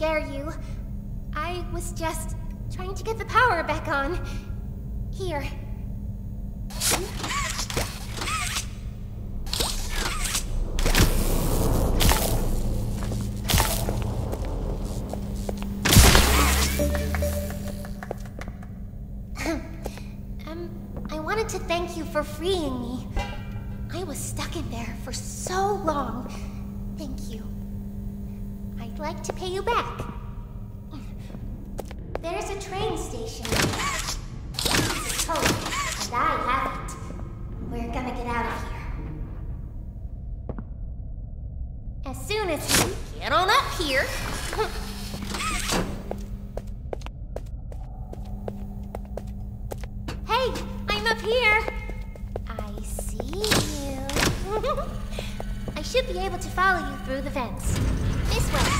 scare you. I was just trying to get the power back on. Here. um, I wanted to thank you for freeing me. I was stuck in there for so long. Thank you. I'd like to pay you back. There's a train station. Code, and I have it. We're gonna get out of here. As soon as you get on up here. Hey, I'm up here. I see you. I should be able to follow you through the vents. This way.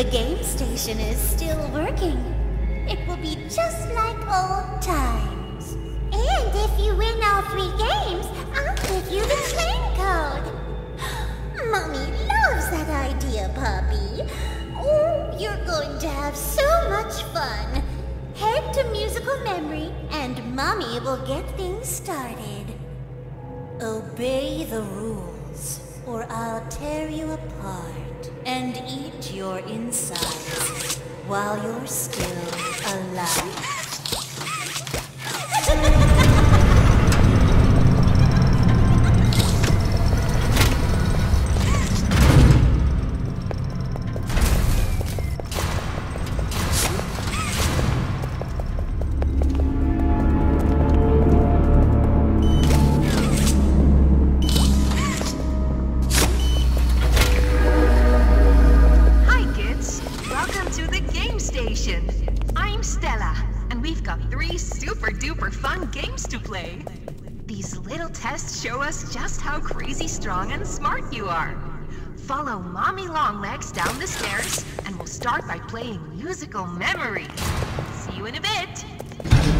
The game station is still working. It will be just like old times. And if you win all three games, I'll give you the train code. Mommy loves that idea, Poppy. Oh, you're going to have so much fun. Head to musical memory, and Mommy will get things started. Obey the rules, or I'll tear you apart and eat your insides while you're still alive. We've got three super duper fun games to play. These little tests show us just how crazy strong and smart you are. Follow Mommy Longlegs down the stairs, and we'll start by playing musical memory. See you in a bit.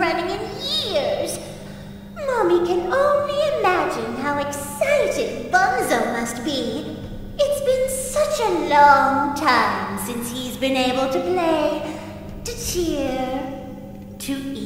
Running in years. Mommy can only imagine how excited Bunzo must be. It's been such a long time since he's been able to play, to cheer, to eat.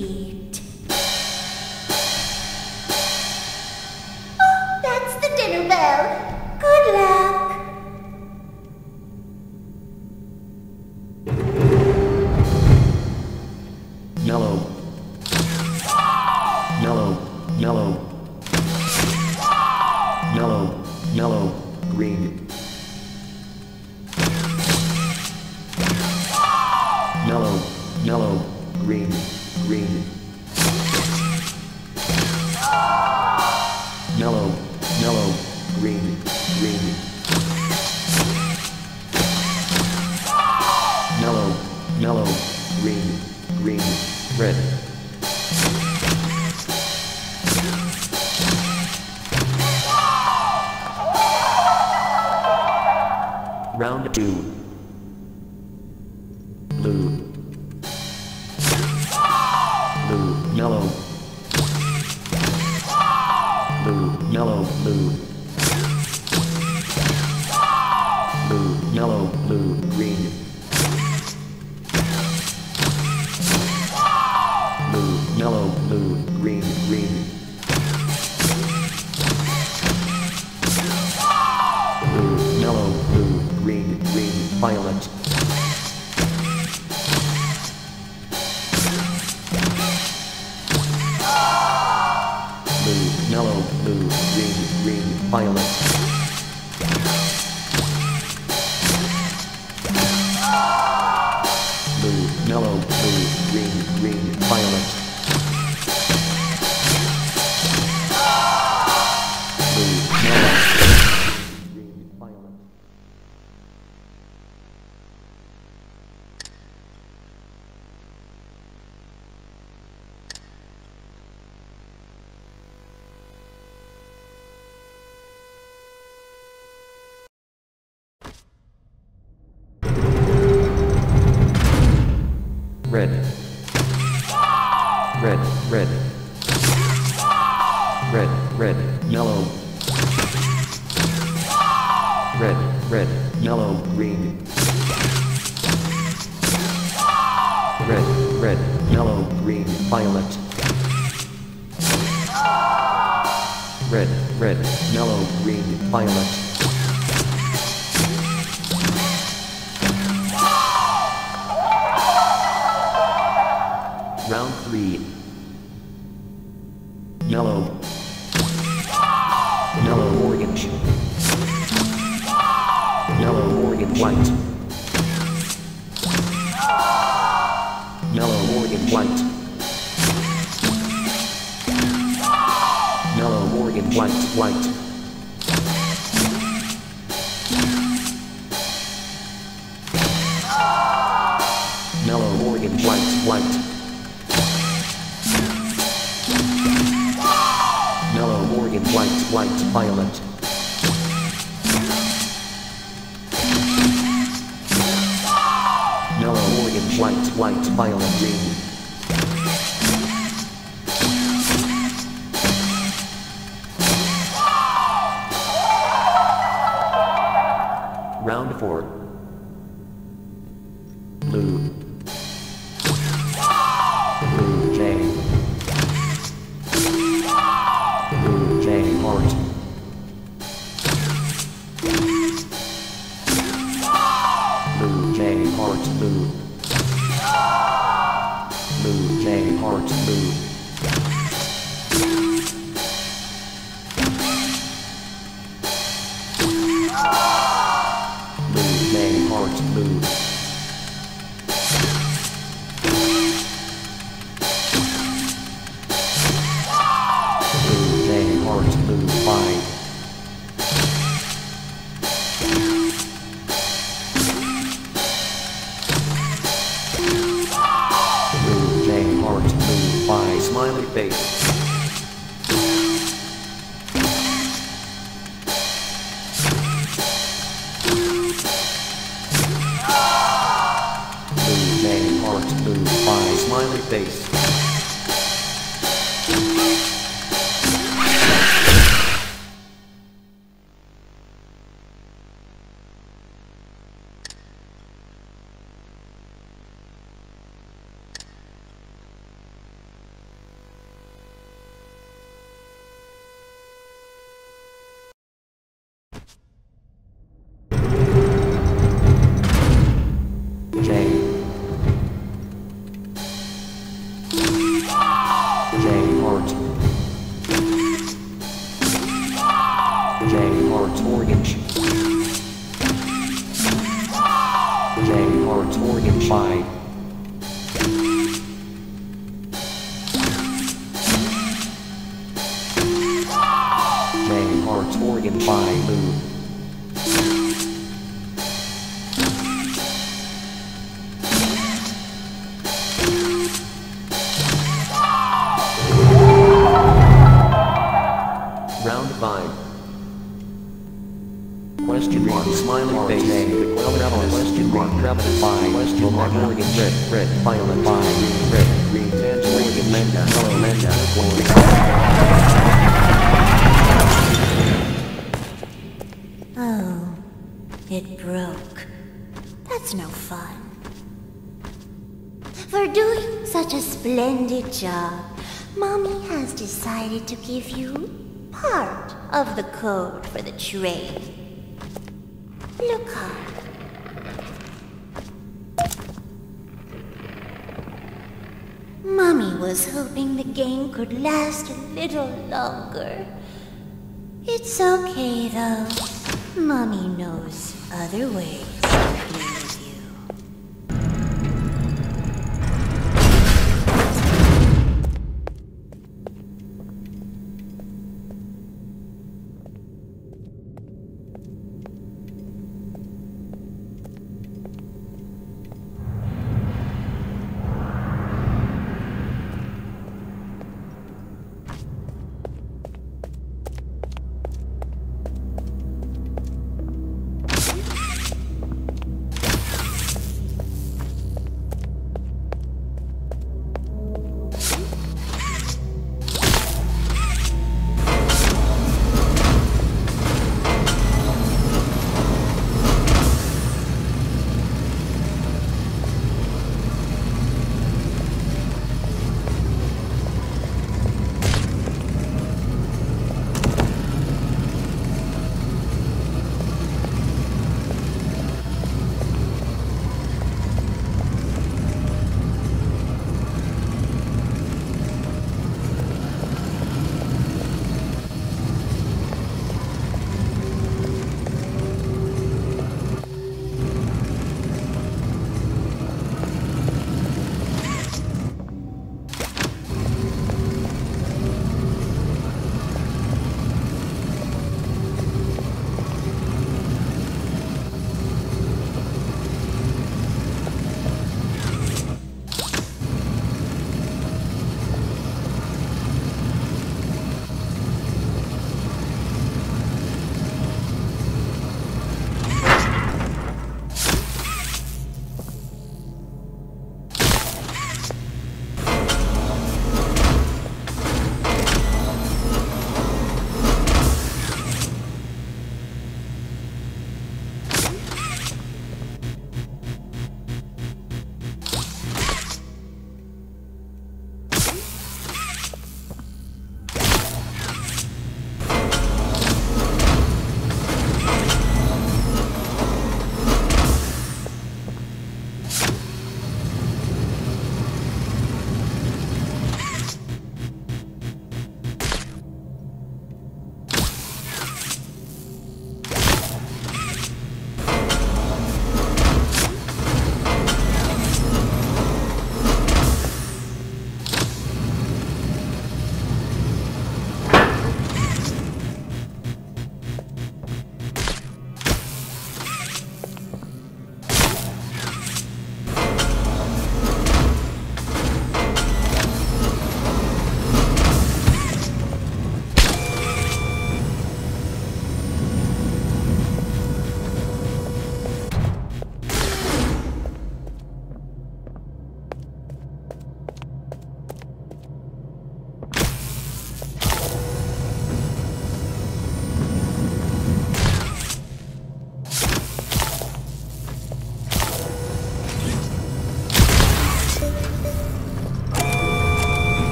mellow, green, green, red. Round 2. Blue, green, green. Red, red, yellow, green, violet. Red, red, yellow, green, violet. Round three. Yellow. Yellow white white. Round four. Blue. Blue orange five blue. It broke. That's no fun. For doing such a splendid job, Mommy has decided to give you part of the code for the train. Look hard. Mommy was hoping the game could last a little longer. It's okay though. Mommy knows other ways.